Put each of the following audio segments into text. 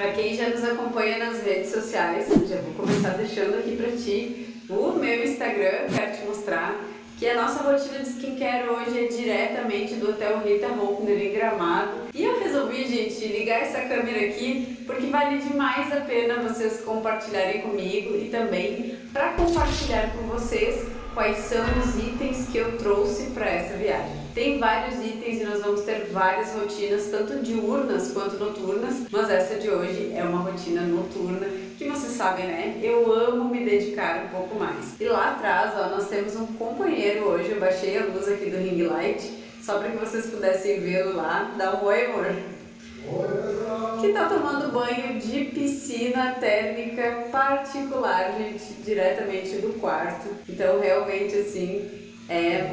Para quem já nos acompanha nas redes sociais, já vou começar deixando aqui para ti o meu Instagram, quero te mostrar que a nossa rotina de skincare hoje é diretamente do Hotel Rita Hoffner em Gramado. E eu resolvi, gente, ligar essa câmera aqui porque vale demais a pena vocês compartilharem comigo e também para compartilhar com vocês quais são os itens que eu trouxe para essa viagem. Tem vários itens e nós vamos ter várias rotinas, tanto diurnas quanto noturnas, mas essa de hoje é uma rotina noturna, que vocês sabem, né? Eu amo me dedicar um pouco mais. E lá atrás, ó, nós temos um companheiro hoje, eu baixei a luz aqui do ring light, só para que vocês pudessem vê-lo lá. Dá um oi, amor. Que tá tomando banho de piscina térmica particular, gente, diretamente do quarto. Então, realmente, assim, é.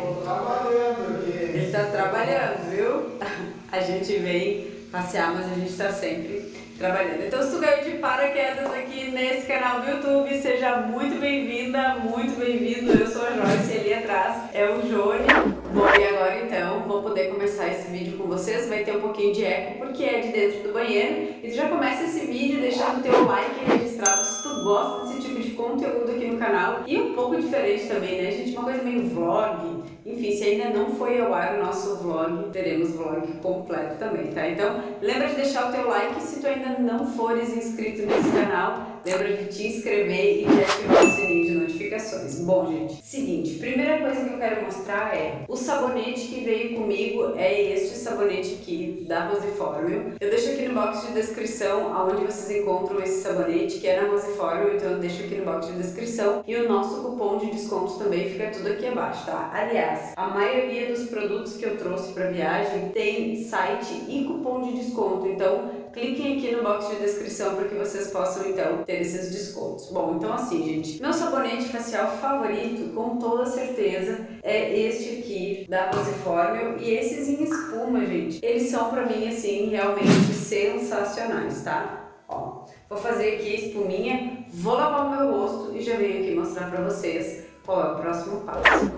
Ele tá trabalhando, viu? A gente vem passear, mas a gente tá sempre trabalhando. Então, se tu caiu de paraquedas aqui nesse canal do YouTube, seja muito bem-vinda, muito bem-vindo. Eu sou a Joyce ali atrás é o Jônio. Bom, e agora então vou poder começar esse vídeo com vocês. Vai ter um pouquinho de eco porque é de dentro do banheiro. E tu já começa esse vídeo deixando teu like registrado se tu gosta desse tipo de conteúdo aqui no canal. E um pouco diferente também, né, gente? Uma coisa meio vlog enfim, se ainda não foi ao ar o nosso vlog, teremos vlog completo também, tá? Então, lembra de deixar o teu like se tu ainda não fores inscrito nesse canal. Lembra de te inscrever e de ativar o sininho de notificações. Bom, gente, seguinte, primeira coisa que eu quero mostrar é o sabonete que veio comigo é este sabonete aqui da Rosiformio. Eu deixo aqui no box de descrição aonde vocês encontram esse sabonete, que é na Rosiformio, então eu deixo aqui no box de descrição. E o nosso cupom de desconto também fica tudo aqui abaixo, tá? Aliás, a maioria dos produtos que eu trouxe para viagem tem site e cupom de desconto, então cliquem aqui no box de descrição para que vocês possam então ter esses descontos. Bom, então assim, gente, meu sabonete facial favorito, com toda certeza, é este aqui da Rosiformio e esses em espuma, gente. Eles são para mim assim realmente sensacionais, tá? Ó, vou fazer aqui a espuminha, vou lavar o meu rosto e já venho aqui mostrar para vocês qual é o próximo passo.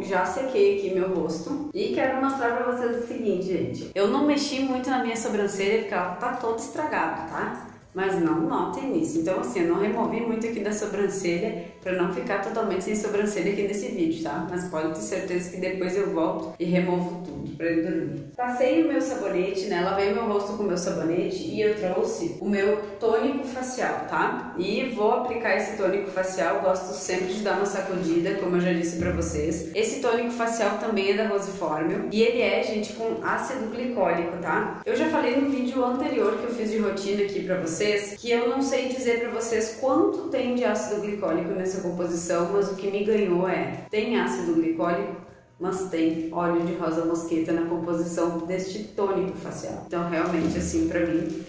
Já sequei aqui meu rosto e quero mostrar pra vocês o seguinte, gente. Eu não mexi muito na minha sobrancelha porque ela tá toda estragada, tá? Mas não notem isso. Então assim, eu não removi muito aqui da sobrancelha para não ficar totalmente sem sobrancelha aqui nesse vídeo, tá? Mas pode ter certeza que depois eu volto e removo tudo para ele dormir. Passei o meu sabonete, né? Lavei meu rosto com o meu sabonete e eu trouxe o meu tônico facial, tá? E vou aplicar esse tônico facial, gosto sempre de dar uma sacudida, como eu já disse para vocês. Esse tônico facial também é da Rosiformio e ele é, gente, com ácido glicólico, tá? Eu já falei no vídeo anterior que eu fiz de rotina aqui para vocês, que eu não sei dizer para vocês quanto tem de ácido glicólico nessa composição, mas o que me ganhou é, tem ácido glicólico mas tem óleo de rosa mosqueta na composição deste tônico facial. Então, realmente, assim, pra mim,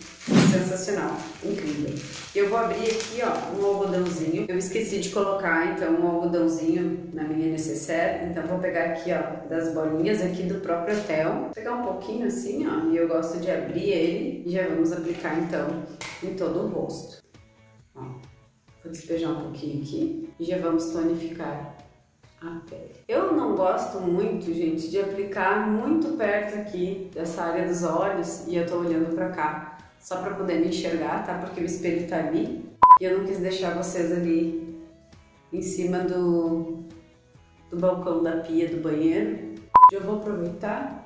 sensacional, incrível. Eu vou abrir aqui, ó, um algodãozinho. Eu esqueci de colocar, então, um algodãozinho na minha necessaire. Então, vou pegar aqui, ó, das bolinhas aqui do próprio hotel. Vou pegar um pouquinho assim, ó, e eu gosto de abrir ele. E já vamos aplicar, então, em todo o rosto. Ó, vou despejar um pouquinho aqui e já vamos tonificar a pele. Eu não gosto muito, gente, de aplicar muito perto aqui dessa área dos olhos e eu tô olhando pra cá só pra poder me enxergar, tá? Porque o espelho tá ali e eu não quis deixar vocês ali em cima do, do balcão da pia do banheiro. Já vou aproveitar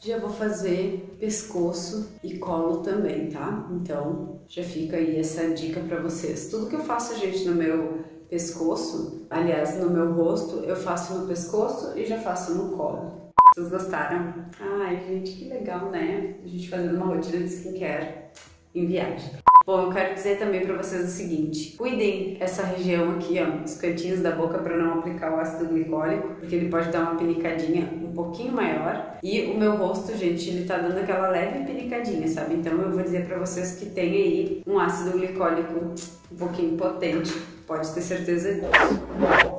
já vou fazer pescoço e colo também, tá? Então, já fica aí essa dica para vocês. Tudo que eu faço, gente, no meu pescoço, aliás, no meu rosto, eu faço no pescoço e já faço no colo. Vocês gostaram? Ai, gente, que legal, né? A gente fazendo uma rotina de skincare em viagem. Bom, eu quero dizer também para vocês o seguinte: cuidem essa região aqui, ó, os cantinhos da boca para não aplicar o ácido glicólico, porque ele pode dar uma pinicadinha um pouquinho maior. E o meu rosto, gente, ele tá dando aquela leve pinicadinha, sabe? Então eu vou dizer para vocês que tem aí um ácido glicólico um pouquinho potente Pode ter certeza disso.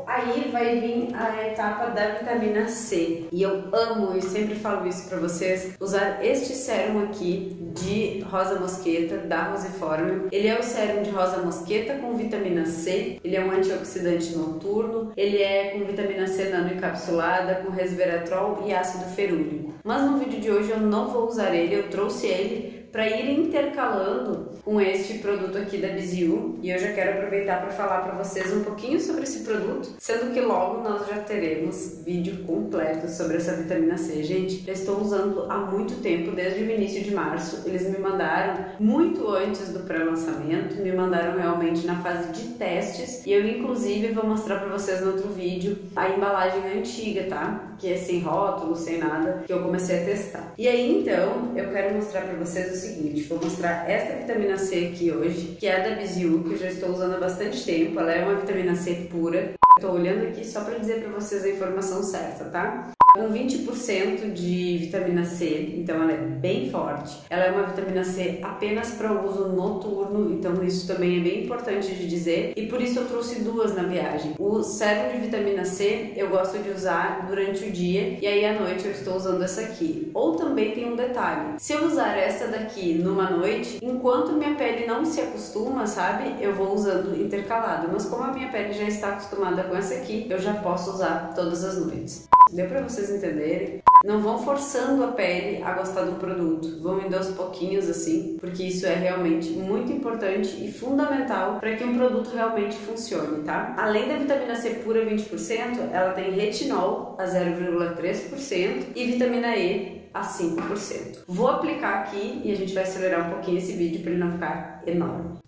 Aí vai vir a etapa da vitamina C. E eu amo e sempre falo isso para vocês, usar este sérum aqui de rosa mosqueta da Rosiforme. Ele é o sérum de rosa mosqueta com vitamina C. Ele é um antioxidante noturno. Ele é com vitamina C nanoencapsulada, com resveratrol e ácido ferúlico. Mas no vídeo de hoje eu não vou usar ele, eu trouxe ele para ir intercalando com este produto aqui da Biziu e eu já quero aproveitar para falar para vocês um pouquinho sobre esse produto, sendo que logo nós já teremos vídeo completo sobre essa vitamina C. Gente, já estou usando há muito tempo, desde o início de março. Eles me mandaram muito antes do pré-lançamento, me mandaram realmente na fase de testes e eu inclusive vou mostrar para vocês no outro vídeo a embalagem antiga, tá? Que é sem rótulo, sem nada, que eu comecei a testar. E aí então, eu quero mostrar para vocês o seguinte, vou mostrar essa vitamina C aqui hoje, que é da Biziu, que eu já estou usando há bastante tempo, ela é uma vitamina C pura. Estou olhando aqui só para dizer para vocês a informação certa, tá? Com 20% de vitamina C, então ela é bem forte. Ela é uma vitamina C apenas para uso noturno, então isso também é bem importante de dizer. E por isso eu trouxe duas na viagem. O sérum de vitamina C eu gosto de usar durante o dia e aí à noite eu estou usando essa aqui. Ou também tem um detalhe: se eu usar essa daqui numa noite, enquanto minha pele não se acostuma, sabe, eu vou usando intercalado. Mas como a minha pele já está acostumada com essa aqui, eu já posso usar todas as noites. Deu para vocês entenderem? Não vão forçando a pele a gostar do produto, vão indo aos pouquinhos assim, porque isso é realmente muito importante e fundamental para que um produto realmente funcione, tá? Além da vitamina C pura 20%, ela tem retinol a 0,3% e vitamina E a 5%. Vou aplicar aqui e a gente vai acelerar um pouquinho esse vídeo para ele não ficar enorme.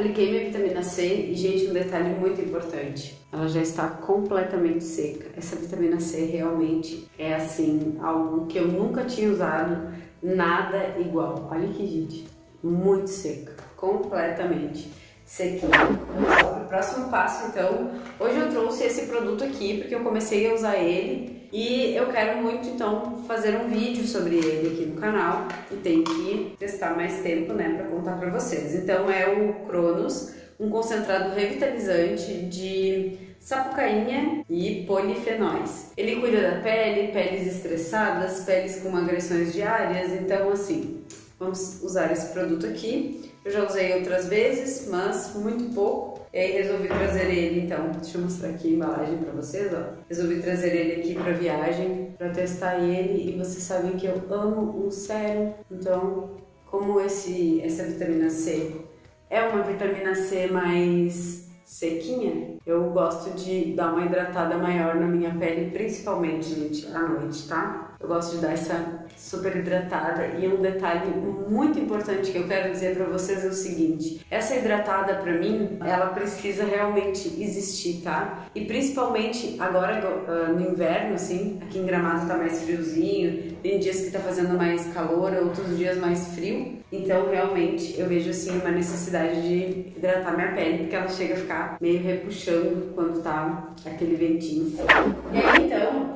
Apliquei minha vitamina C e, gente, um detalhe muito importante. Ela já está completamente seca. Essa vitamina C realmente é, assim, algo que eu nunca tinha usado, nada igual. Olha aqui, gente, muito seca, completamente sequinha. Próximo passo, então. Hoje eu trouxe esse produto aqui porque eu comecei a usar ele e eu quero muito então fazer um vídeo sobre ele aqui no canal e tem que testar mais tempo, né, para contar para vocês. Então é o Cronos, um concentrado revitalizante de sapucainha e polifenóis. Ele cuida da pele, peles estressadas, peles com agressões diárias, então assim, vamos usar esse produto aqui. Eu já usei outras vezes, mas muito pouco e aí resolvi trazer ele, então, deixa eu mostrar aqui a embalagem para vocês, ó. Resolvi trazer ele aqui para viagem, para testar ele, e vocês sabem que eu amo um sérum, então, como esse essa vitamina C é uma vitamina C mais sequinha, eu gosto de dar uma hidratada maior na minha pele, principalmente, gente, à noite, tá? Eu gosto de dar essa super hidratada e um detalhe muito importante que eu quero dizer para vocês é o seguinte: essa hidratada para mim, ela precisa realmente existir, tá? E principalmente agora uh, no inverno, assim, aqui em Gramado tá mais friozinho, tem dias que tá fazendo mais calor, outros dias mais frio. Então, realmente, eu vejo assim uma necessidade de hidratar minha pele, porque ela chega a ficar meio repuxando quando tá aquele ventinho. E aí, então,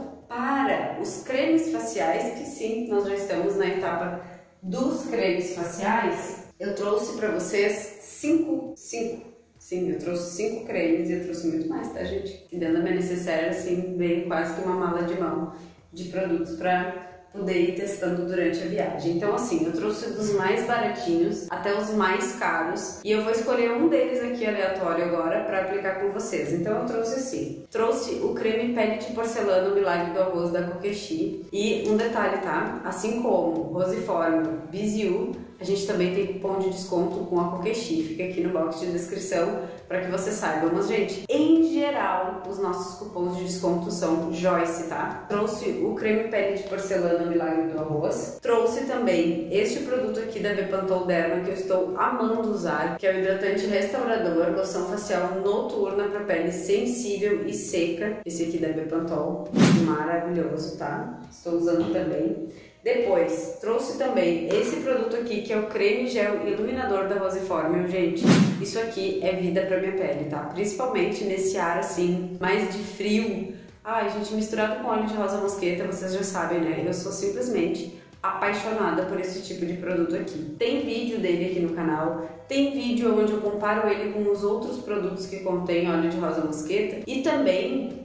para os cremes faciais, que sim, nós já estamos na etapa dos cremes faciais, eu trouxe para vocês cinco, cinco, sim, eu trouxe cinco cremes e eu trouxe muito mais, tá gente? E dentro da minha necessária, assim, veio quase que uma mala de mão de produtos para poder ir testando durante a viagem. Então, assim, eu trouxe dos mais baratinhos até os mais caros e eu vou escolher um deles aqui aleatório agora para aplicar com vocês. Então, eu trouxe assim: trouxe o creme pele de porcelana Milagre do Arroz da Kokeshi e um detalhe, tá? Assim como Rosiforme Biziu a gente também tem cupom de desconto com a Kokeshi, fica aqui no box de descrição para que você saiba. Mas, gente, em geral, os nossos cupons de desconto são Joyce, tá? Trouxe o creme pele de porcelana Milagre do Arroz. Trouxe também este produto aqui da Bepantol Derma que eu estou amando usar, que é o hidratante restaurador, loção facial noturna para pele sensível e seca. Esse aqui da Bepantol, maravilhoso, tá? Estou usando também. Depois, trouxe também esse produto aqui, que é o creme gel iluminador da Rose Formel. Gente, isso aqui é vida pra minha pele, tá? Principalmente nesse ar, assim, mais de frio. Ai, gente, misturado com óleo de rosa mosqueta, vocês já sabem, né? Eu sou simplesmente apaixonada por esse tipo de produto aqui. Tem vídeo dele aqui no canal, tem vídeo onde eu comparo ele com os outros produtos que contêm óleo de rosa mosqueta e também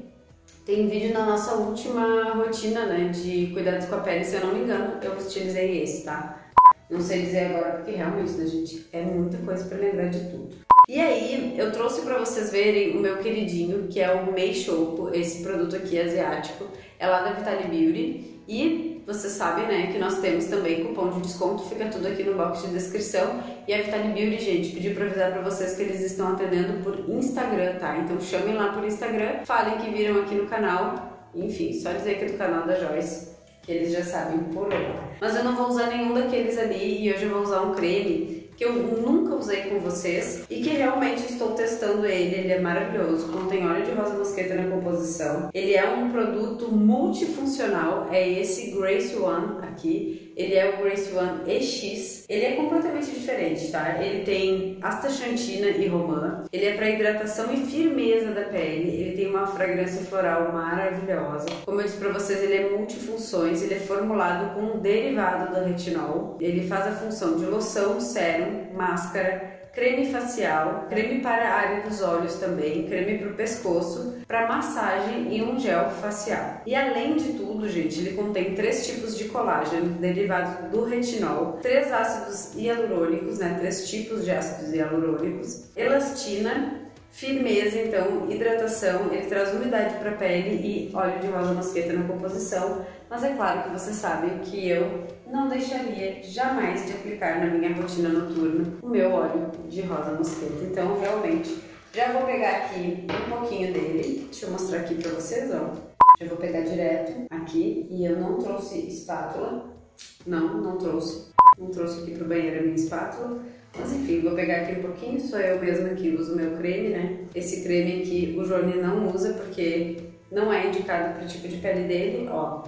tem vídeo na nossa última rotina, né, de cuidados com a pele, se eu não me engano, eu utilizei esse, tá? Não sei dizer agora porque realmente, né, gente, é muita coisa para lembrar de tudo. E aí, eu trouxe para vocês verem o meu queridinho, que é o Mei Choco, esse produto aqui asiático, é lá da Vitali Beauty. E vocês sabem, né, que nós temos também cupom de desconto, fica tudo aqui no box de descrição. E a Vitali Beauty, gente, pedi para avisar para vocês que eles estão atendendo por Instagram, tá? Então chamem lá por Instagram, falem que viram aqui no canal. Enfim, só dizer que é do canal da Joyce, que eles já sabem por lá. Mas eu não vou usar nenhum daqueles ali e hoje eu vou usar um creme que eu nunca usei com vocês e que realmente estou testando ele. Ele é maravilhoso, contém óleo de rosa mosqueta na composição. Ele é um produto multifuncional, é esse Grace One aqui. Ele é o Grace One EX. Ele é completamente diferente, tá? Ele tem astaxantina e romã. Ele é para hidratação e firmeza da pele. Ele tem uma fragrância floral maravilhosa. Como eu disse para vocês, ele é multifunções. Ele é formulado com um derivado do retinol. Ele faz a função de loção, sérum, máscara, creme facial, creme para a área dos olhos também, creme para o pescoço, para massagem e um gel facial. E além de tudo, gente, ele contém três tipos de colágeno derivados do retinol, três ácidos hialurônicos, né, três tipos de ácidos hialurônicos, elastina Firmeza, então, hidratação, ele traz umidade para a pele e óleo de rosa mosqueta na composição, mas é claro que você sabe que eu não deixaria jamais de aplicar na minha rotina noturna o meu óleo de rosa mosqueta. Então, realmente, já vou pegar aqui um pouquinho dele, deixa eu mostrar aqui para vocês, ó. Já vou pegar direto aqui e eu não trouxe espátula, não, não trouxe, não trouxe aqui pro banheiro a minha espátula, mas enfim, vou pegar aqui um pouquinho, sou eu mesma que uso o meu creme, né? Esse creme aqui o Johnny não usa porque não é indicado para o tipo de pele dele, ó.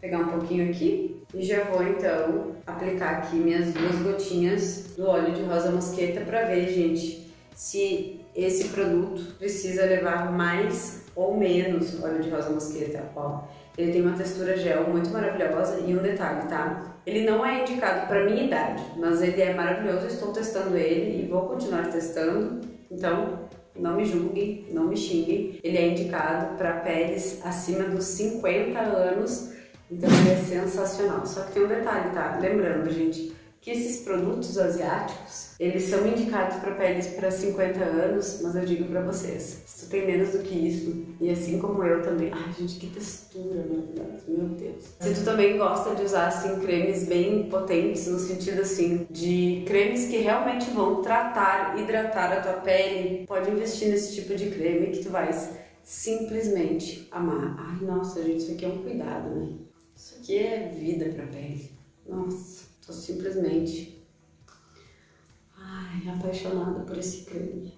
Pegar um pouquinho aqui e já vou então aplicar aqui minhas duas gotinhas do óleo de rosa mosqueta para ver, gente, se esse produto precisa levar mais ou menos óleo de rosa mosqueta, ó. Ele tem uma textura gel muito maravilhosa e um detalhe, tá? Ele não é indicado para minha idade, mas ele é maravilhoso, estou testando ele e vou continuar testando. Então, não me julguem, não me xinguem. Ele é indicado para peles acima dos 50 anos, então ele é sensacional. Só que tem um detalhe, tá? Lembrando, gente, que esses produtos asiáticos, eles são indicados para peles para 50 anos, mas eu digo para vocês, se tu tem menos do que isso, e assim como eu também, ai gente, que textura, meu Deus. Se tu também gosta de usar assim cremes bem potentes, no sentido assim, de cremes que realmente vão tratar, hidratar a tua pele, pode investir nesse tipo de creme que tu vais simplesmente amar. Ai, nossa, gente, isso aqui é um cuidado, né? Isso aqui é vida pra pele. Nossa. Tô simplesmente ai, apaixonada por esse creme.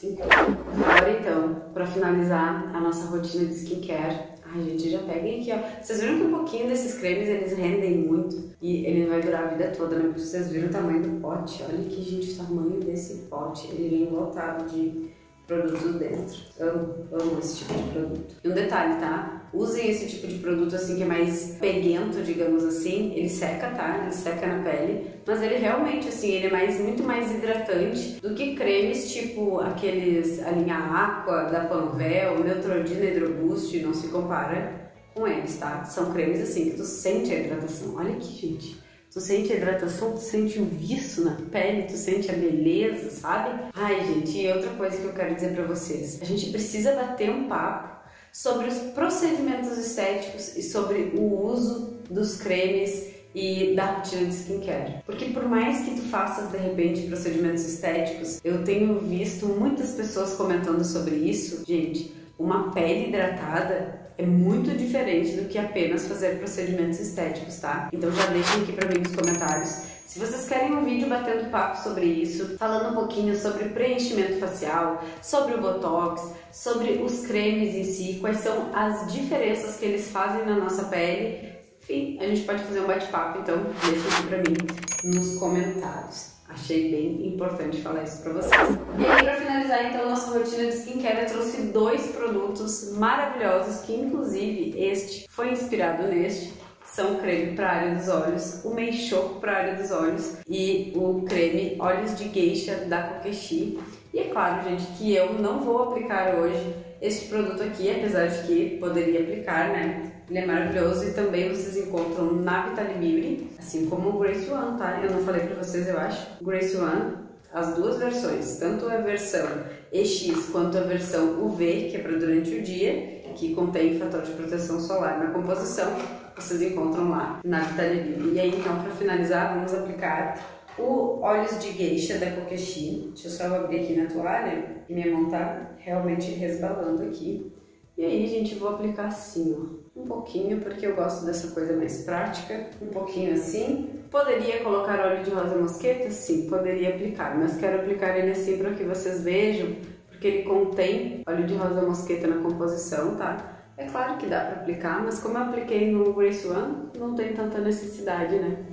Então, agora então, para finalizar a nossa rotina de skincare, ai gente, já peguem aqui, ó. Vocês viram que um pouquinho desses cremes eles rendem muito e ele vai durar a vida toda, né? Porque vocês viram o tamanho do pote. Olha aqui, gente, o tamanho desse pote. Ele vem lotado de produtos dentro. Amo, amo esse tipo de produto. E um detalhe, tá? Usem esse tipo de produto assim que é mais peguento, digamos assim. Ele seca, tá? Ele seca na pele, mas ele realmente assim, ele é mais muito mais hidratante do que cremes tipo aqueles a linha Aqua da Panvel, Neutrogena Hydroboost, não se compara com eles, tá? São cremes assim que tu sente a hidratação. Olha aqui, gente. Tu sente a hidratação, tu sente o viço na pele, tu sente a beleza, sabe? Ai, gente, e outra coisa que eu quero dizer para vocês. A gente precisa bater um papo sobre os procedimentos estéticos e sobre o uso dos cremes e da rotina de skincare. Porque por mais que tu faças de repente procedimentos estéticos, eu tenho visto muitas pessoas comentando sobre isso. Gente, uma pele hidratada é muito diferente do que apenas fazer procedimentos estéticos, tá? Então já deixem aqui para mim nos comentários se vocês querem um vídeo batendo papo sobre isso, falando um pouquinho sobre preenchimento facial, sobre o Botox, sobre os cremes em si, quais são as diferenças que eles fazem na nossa pele, enfim, a gente pode fazer um bate-papo, então deixa aqui pra mim nos comentários. Achei bem importante falar isso pra vocês. E aí, pra finalizar, então, nossa rotina de skincare, eu trouxe dois produtos maravilhosos, que inclusive este foi inspirado neste, são o creme para área dos olhos, o Meixoco para área dos olhos e o creme Olhos de Geisha da Kokeshi. E é claro, gente, que eu não vou aplicar hoje este produto aqui, apesar de que poderia aplicar, né? Ele é maravilhoso e também vocês encontram na Vitali Beauty, assim como o Grace One, tá? Eu não falei pra vocês, eu acho. Grace One, as duas versões, tanto a versão EX quanto a versão UV, que é para durante o dia, que contém fator de proteção solar na composição, vocês encontram lá na Vitali Beauty. E aí, então, para finalizar, vamos aplicar o óleos de geisha da Kokeshi. Deixa eu só abrir aqui na toalha minha mão tá realmente resbalando aqui. E aí, gente, vou aplicar assim, ó. Um pouquinho, porque eu gosto dessa coisa mais prática. Um pouquinho assim. Poderia colocar óleo de rosa mosqueta? Sim, poderia aplicar. Mas quero aplicar ele assim para que vocês vejam, porque ele contém óleo de rosa mosqueta na composição, tá? É claro que dá para aplicar, mas como eu apliquei no Grace One, não tem tanta necessidade, né?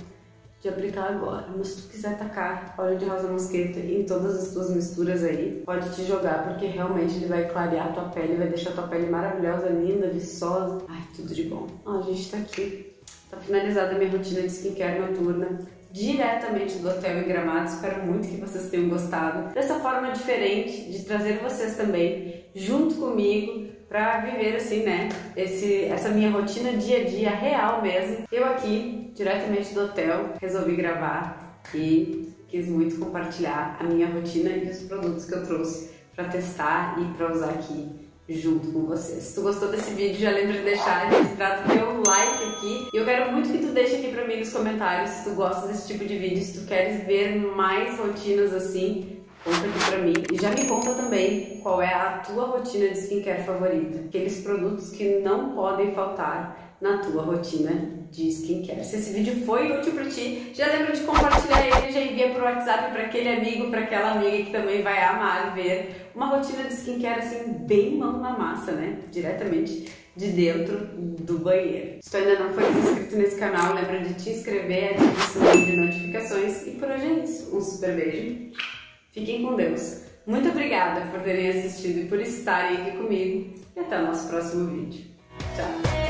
de aplicar agora. Mas se tu quiser tacar óleo de rosa mosqueta em todas as tuas misturas aí, pode te jogar, porque realmente ele vai clarear a tua pele, vai deixar a tua pele maravilhosa, linda, viçosa. Ai, tudo de bom. Ó, a gente tá aqui. Tá finalizada a minha rotina de skincare noturna diretamente do hotel em Gramado. Espero muito que vocês tenham gostado dessa forma diferente de trazer vocês também junto comigo para viver assim, né? Esse, essa minha rotina dia a dia real mesmo. Eu aqui, diretamente do hotel, resolvi gravar e quis muito compartilhar a minha rotina e os produtos que eu trouxe para testar e para usar aqui junto com vocês. Se tu gostou desse vídeo, já lembra de deixar registrado teu like aqui. E eu quero muito que tu deixe aqui para mim nos comentários se tu gosta desse tipo de vídeo, se tu queres ver mais rotinas assim Conta aqui pra mim. E já me conta também qual é a tua rotina de skincare favorita. Aqueles produtos que não podem faltar na tua rotina de skincare. Se esse vídeo foi útil para ti, já lembra de compartilhar ele, já envia pro WhatsApp para aquele amigo, para aquela amiga que também vai amar ver uma rotina de skincare assim bem mão na massa, né? Diretamente de dentro do banheiro. Se tu ainda não foi inscrito nesse canal, lembra de te inscrever, ativar o sininho de notificações e por hoje é isso. Um super beijo Fiquem com Deus. Muito obrigada por terem assistido e por estarem aqui comigo. E até o nosso próximo vídeo. Tchau!